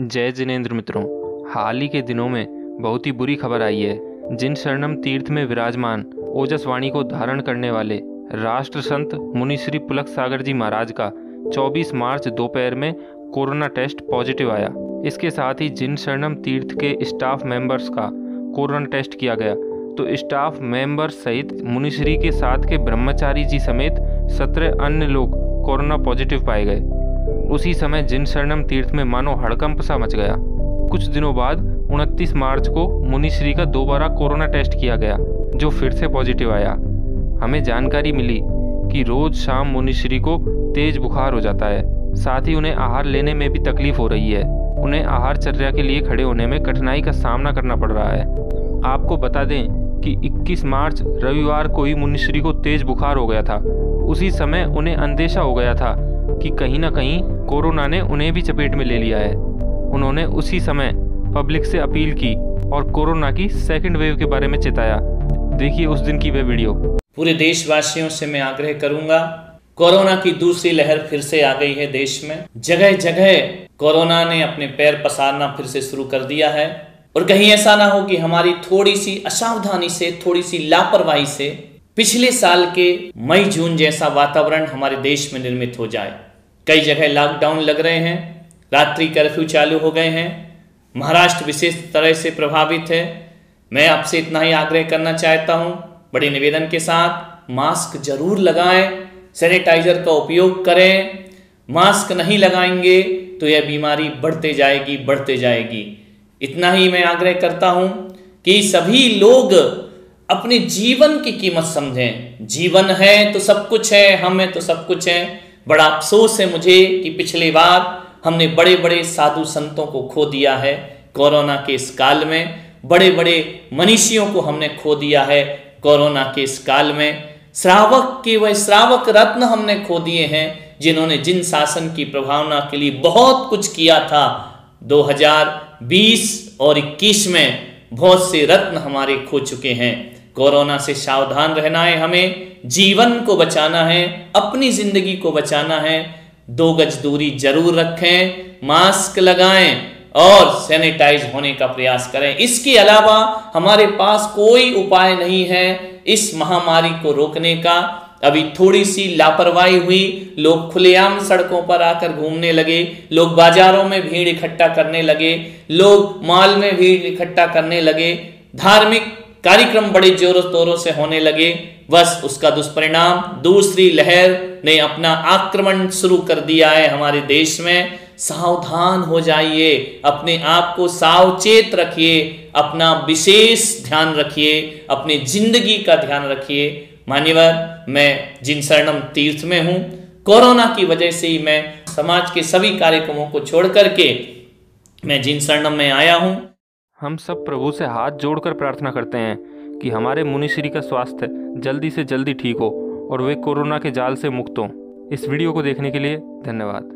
जय जिनेन्द्र मित्रों, हाल ही के दिनों में बहुत ही बुरी खबर आई है, जिन शरणम तीर्थ में विराजमान ओजसवाणी को धारण करने वाले राष्ट्र संत मुनि श्री पुलक सागर जी महाराज का 24 मार्च दोपहर में कोरोना टेस्ट पॉजिटिव आया। इसके साथ ही जिन शरणम तीर्थ के स्टाफ मेंबर्स का कोरोना टेस्ट किया गया तो स्टाफ मेंबर सहित मुनिश्री के साथ के ब्रह्मचारी जी समेत सत्रह अन्य लोग कोरोना पॉजिटिव पाए गए। उसी समय जिन शरणम तीर्थ में मानो हड़कंप सा मच गया। कुछ दिनों बाद 29 मार्च को मुनिश्री का दोबारा कोरोना टेस्ट किया गया, जो फिर से पॉजिटिव आया। हमें जानकारी मिली कि रोज शाम मुनिश्री को तेज बुखार हो जाता है। साथ ही उन्हें आहार लेने में भी तकलीफ़ हो रही है। उन्हें आहार चर्या के लिए खड़े होने में कठिनाई का सामना करना पड़ रहा है। आपको बता दें कि 21 मार्च, रविवार को ही मुनिश्री को तेज बुखार हो गया था। उसी समय उन्हें अंदेशा हो गया था कि कहीं ना कहीं कोरोना ने उन्हें भी चपेट में ले लिया है। उन्होंने उसी समय पब्लिक से अपील की और कोरोना की सेकेंड वेव के बारे में चिताया। देखिए उस दिन की वह वीडियो। पूरे देशवासियों से मैं आग्रह करूँगा, कोरोना की दूसरी लहर फिर से आ गई है देश में। जगह जगह कोरोना ने अपने पैर पसारना फिर से शुरू कर दिया है। और कहीं ऐसा ना हो कि हमारी थोड़ी सी असावधानी से, थोड़ी सी लापरवाही से पिछले साल के मई, जून जैसा वातावरण हमारे देश में निर्मित हो जाए। कई जगह लॉकडाउन लग रहे हैं, रात्रि कर्फ्यू चालू हो गए हैं। महाराष्ट्र विशेष तरह से प्रभावित है। मैं आपसे इतना ही आग्रह करना चाहता हूँ, बड़े निवेदन के साथ मास्क ज़रूर लगाएँ सैनिटाइजर का उपयोग करें। मास्क नहीं लगाएँगे तो यह बीमारी बढ़ते जाएगी बढ़ते जाएगी। इतना ही मैं आग्रह करता हूँ कि सभी लोग अपने जीवन की कीमत समझें। जीवन है तो सब कुछ है, हम तो सब कुछ है। बड़ा अफसोस है मुझे कि पिछली बार हमने बड़े बड़े साधु संतों को खो दिया है कोरोना के इस काल में। बड़े बड़े मनीषियों को हमने खो दिया है कोरोना के इस काल में। श्रावक के वह श्रावक रत्न हमने खो दिए हैं, जिन्होंने जिन शासन की प्रभावना के लिए बहुत कुछ किया था। 2020 और 21 में बहुत से रत्न हमारे खो चुके हैं। कोरोना से सावधान रहना है, हमें जीवन को बचाना है, अपनी ज़िंदगी को बचाना है। दो गज दूरी ज़रूर रखें, मास्क लगाएँ और सैनिटाइज होने का प्रयास करें। इसके अलावा हमारे पास कोई उपाय नहीं है इस महामारी को रोकने का। अभी थोड़ी सी लापरवाही हुई, लोग खुलेआम सड़कों पर आकर घूमने लगे, लोग बाजारों में भीड़ इकट्ठा करने लगे, लोग मॉल में भीड़ इकट्ठा करने लगे। धार्मिक कार्यक्रम बड़े जोरों तोरों से होने लगे। बस उसका दुष्परिणाम, दूसरी लहर ने अपना आक्रमण शुरू कर दिया है हमारे देश में। सावधान हो जाइए, अपने आप को सावचेत रखिए, अपना विशेष ध्यान रखिए, अपनी ज़िंदगी का ध्यान रखिए। मान्यवर, मैं जिन शरणम तीर्थ में हूँ, कोरोना की वजह से ही मैं समाज के सभी कार्यक्रमों को छोड़ करके मैं जिन शरणम में आया हूँ हम सब प्रभु से हाथ जोड़कर प्रार्थना करते हैं कि हमारे मुनिश्री का स्वास्थ्य जल्दी से जल्दी ठीक हो और वे कोरोना के जाल से मुक्त हों। इस वीडियो को देखने के लिए धन्यवाद।